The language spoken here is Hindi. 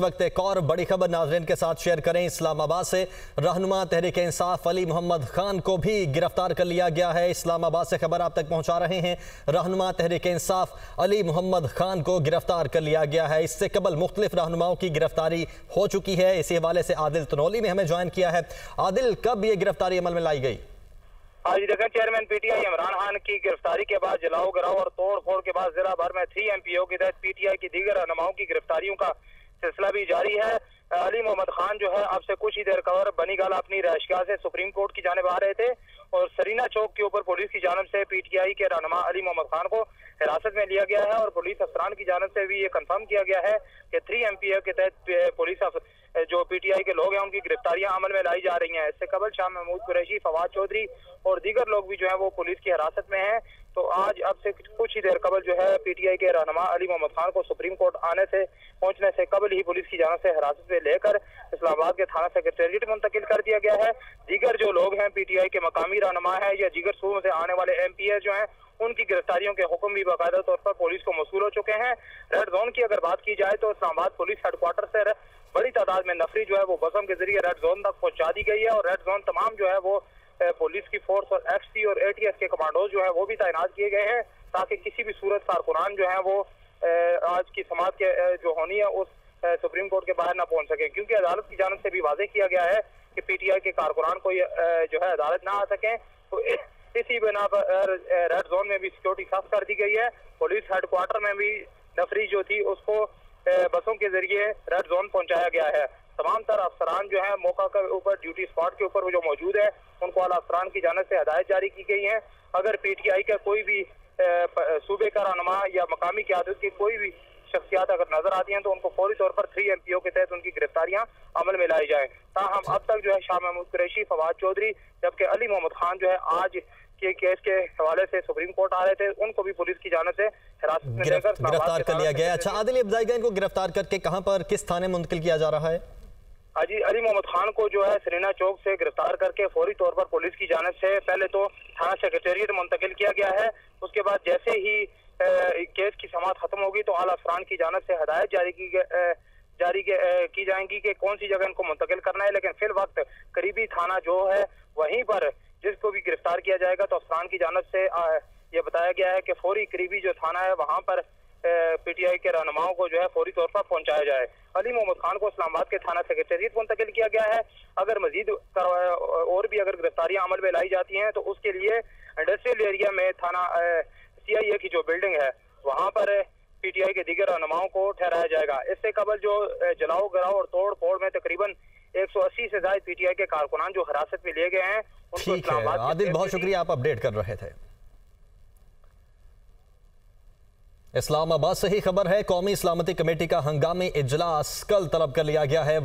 वक्त एक और बड़ी खबर नाजरीन के साथ शेयर करें। इस्लामाबाद से रहनुमा तहरीक इंसाफ अली मोहम्मद खान को भी गिरफ़्तार कर लिया गया है। इस्लामाबाद से खबर आप तक पहुँचा रहे हैं। रहनुमा तहरीक इंसाफ अली मोहम्मद खान को गिरफ़्तार कर लिया गया है। इससे कबल मुख्तलिफ़ रहनुमाओं की गिरफ्तारी हो चुकी है। इसी हवाले से आदिल तनौली में हमें ज्वाइन किया है। आदिल, कब ये गिरफ्तारी अमल में लाई गई? आज देखा चेयरमैन पीटीआई इमरान खान की गिरफ्तारी के बाद जलाओ गिराव और तोड़ फोड़ के बाद जिला भर में थ्री एमपीओ के तहत पीटीआई की दीगर रहनुमाओं की गिरफ्तारियों का सिलसिला भी जारी है। अली मोहम्मद खान जो है अब से कुछ ही देर कवर बनी गाला अपनी रहायशगाह से सुप्रीम कोर्ट की जानब आ रहे थे और सरीना चौक के ऊपर पुलिस की जानब से पीटीआई के रहनमा अली मोहम्मद खान को हिरासत में लिया गया है और पुलिस अफसरान की जानब से भी ये कंफर्म किया गया है कि थ्री एमपीए के तहत पुलिस जो पीटीआई के लोग हैं, उनकी गिरफ्तारियाँ अमल में लाई जा रही हैं। इससे कबल शाह महमूद कुरैशी, फवाद चौधरी और दीगर लोग भी जो है, वो पुलिस की हिरासत में हैं। तो आज अब से कुछ ही देर कबल जो है, पीटीआई के रहनमा अली मोहम्मद खान को सुप्रीम कोर्ट आने से कबल ही पुलिस की जानब से हिरासत में लेकर इस्लामाबाद के थाना सेक्रेटरिएट मुंतकिल कर दिया गया है। दीगर जो लोग हैं, पीटीआई के मकामी रहनमा है या दीगर सूबों से आने वाले एम जो हैं, उनकी गिरफ्तारियों के हुक्म भी बाकायदा तौर पर पुलिस को मसूल हो चुके हैं। रेड जोन की अगर बात की जाए तो इस्लामाबाद पुलिस हेडक्वार्टर से बड़ी तादाद में नफरी जो है, वो बसम के ज़रिए रेड जोन तक पहुँचा दी गई है और रेड जोन तमाम जो है, वो पुलिस की फोर्स और एफ़ सी और ए टी एस के कमांडोज जो है, वो भी तैनात किए गए हैं। ताकि किसी भी सूरत कारकुनान जो है, वो आज की समाज के जो होनी है, उस सुप्रीम कोर्ट के बाहर ना पहुँच सके। क्योंकि अदालत की जानब से भी वाजे किया गया है कि पीटीआई के कारकुनान को जो है अदालत ना आ सके। तो इसी बिना पर रेड जोन में भी सिक्योरिटी सख्त कर दी गई है। पुलिस हेडक्वार्टर में भी नफरी जो थी, उसको बसों के ज़रिए रेड जोन पहुँचाया गया है। तमाम तर अफसरान जो है, मौका के ऊपर ड्यूटी स्पॉट के ऊपर वो जो मौजूद है, उनको अला अफसरान की जानब से हदायत जारी की गई है। अगर पीटीआई का कोई भी सूबे का रहनमा या मकामी क्यादत की कोई भी शख्सियात अगर नज़र आती हैं तो उनको फौरी तौर पर थ्री एमपीओ के तहत उनकी गिरफ्तारियाँ अमल में लाई जाए। ताहम अब तक जो है शाह महमूद कुरैशी फवाद चौधरी जबकि अली मोहम्मद खान जो है आज के केस के हवाले से सुप्रीम कोर्ट आ रहे थे उनको भी पुलिस की जानब से हिरासत में लेकर गिरफ़्तार कर लिया गया। अच्छा आदिल बताएगा इनको गिरफ़्तार करके कहाँ पर किस थाने मुंतकिल किया जा रहा है? अजी अली मोहम्मद खान को जो है सरीना चौक से गिरफ़्तार करके फौरी तौर पर पुलिस की जानब से पहले तो थाना सेक्रेटेरिएट मुंतकिल किया गया है। उसके बाद जैसे ही केस की समात खत्म होगी तो आला अफरान की जानब से हदायत जारी की जारी की जाएँगी कि कौन सी जगह इनको मुंतकिल करना है, लेकिन फिर वक्त करीबी थाना जो है, वहीं पर जिसको भी गिरफ़्तार किया जाएगा तो अफरान की जानब से ये बताया गया है कि फौरी करीबी जो थाना है, वहाँ पर पीटीआई के रहनुमाओं को जो है फौरी तौर पर पहुँचाया जाए। अली मोहम्मद खान को इस्लामाबाद के थाना सेक्रेटरीट मुंतकिल किया गया है। अगर मजीद और भी अगर गिरफ्तारियाँ अमल में लाई जाती हैं तो उसके लिए इंडस्ट्रियल एरिया में थाना सीआईए की जो बिल्डिंग है वहाँ पर पीटीआई के दीगर रहनुमाओं को ठहराया जाएगा। इससे कबल जो जलाओ गिराओ और तोड़ फोड़ में तकरीबन 180 से ज़्यादा पीटीआई के कारकुनान जो हिरासत में लिए गए हैं ठीक है आदिल बहुत शुक्रिया आप अपडेट कर रहे थे। इस्लामाबाद से ही खबर है कौमी इस्लामती कमेटी का हंगामी इजलास कल तलब कर लिया गया है।